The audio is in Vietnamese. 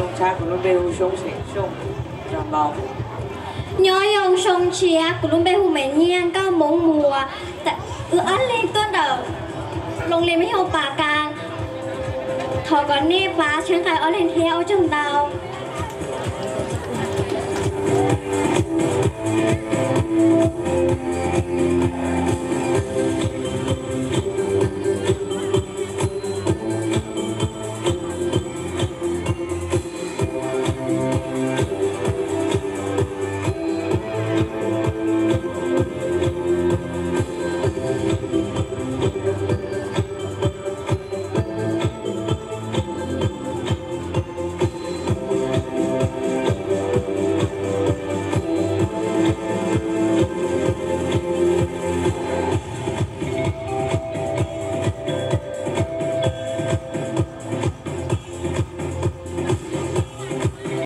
sông cha của lông bê hù sông xịn sông Rồi bao nhớ dòng sông chia của lúc bê hù mẹ nhiên cao mống mùa. Tại ư ấn lên tuần đầu lông lên mấy hậu bà càng. Thọ còn nê phá chẳng khai ở lên theo trong tàu.